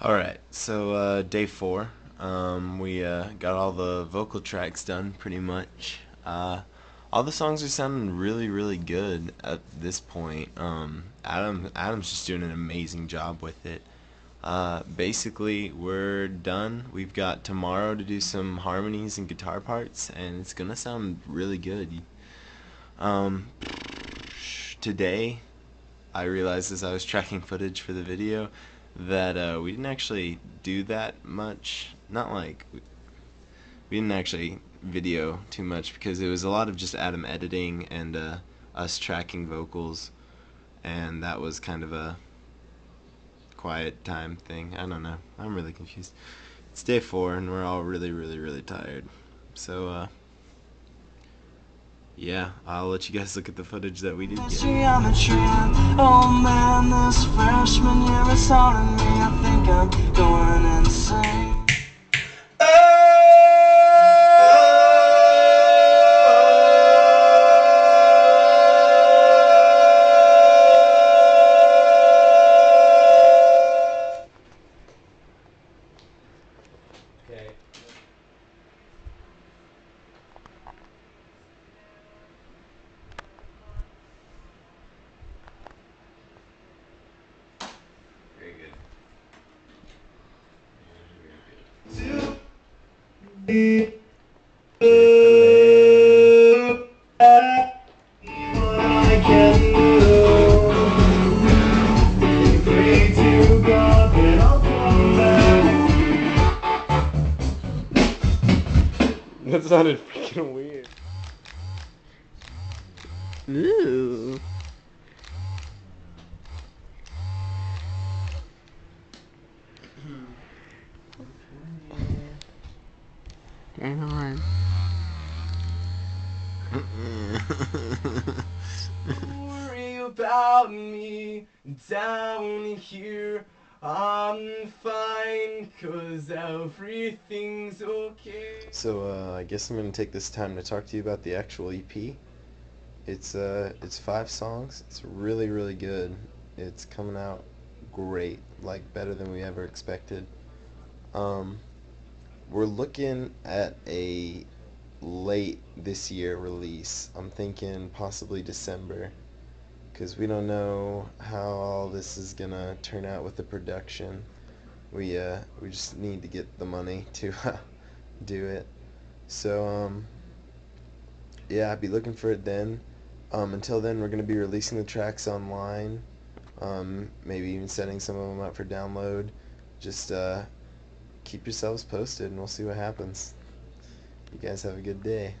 Alright, so uh, day four. Um, we uh, got all the vocal tracks done pretty much. Uh, all the songs are sounding really, really good at this point. Um, Adam, Adam's just doing an amazing job with it. Uh, basically, we're done. We've got tomorrow to do some harmonies and guitar parts, and it's gonna sound really good. Um, today, I realized as I was tracking footage for the video that uh, we didn't actually do that much. Not like we, didn't actually video too much because it was a lot of just Adam editing and uh, us tracking vocals, and that was kind of a quiet time thing. I don't know. I'm really confused. It's day four, and we're all really, really, really tired. So, uh, yeah, I'll let you guys look at the footage that we did get. Oh man, this freshman year is haunting me. I think I'm going insane. That sounded freaking weird. Ooh. Hang on. Don't worry about me down here. I'm fine, cause everything's okay. So uh, I guess I'm gonna take this time to talk to you about the actual EP. It's uh, it's five songs. It's really really good. It's coming out great, like better than we ever expected. Um, we're looking at a late this year release. I'm thinking possibly December, because we don't know how all this is gonna turn out with the production. We uh, we just need to get the money to do it. So um, yeah, I'd be looking for it then. Um, until then, we're gonna be releasing the tracks online. Um, maybe even setting some of them up for download. Just uh, keep yourselves posted, and we'll see what happens. You guys have a good day.